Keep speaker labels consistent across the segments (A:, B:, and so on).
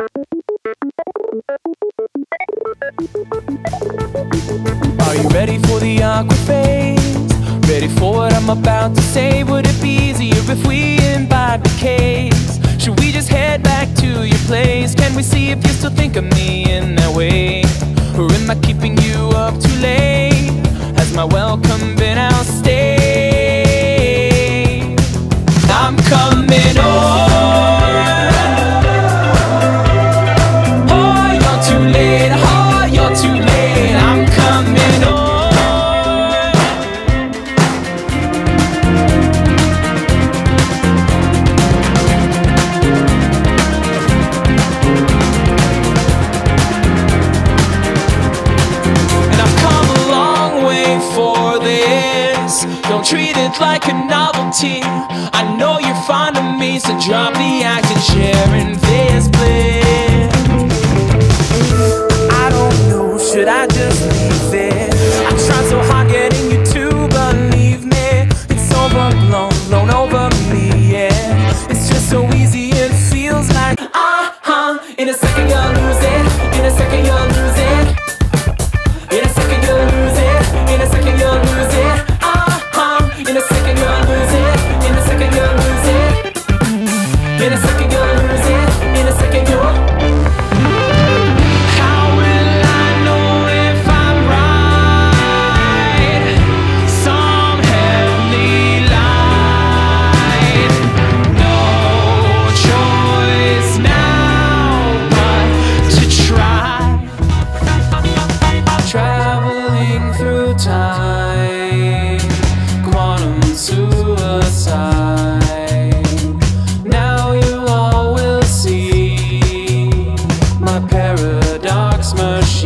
A: Are you ready for the awkward phase? Ready for what I'm about to say? Would it be easier if we imbibe the case? Should we just head back to your place? Can we see if you still think of me? Don't treat it like a novelty I know you're fond of me So drop the act and share in this bliss I don't know, should I just leave it? Suck good.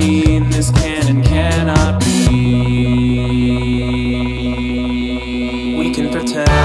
A: between this can and cannot be. We can pretend.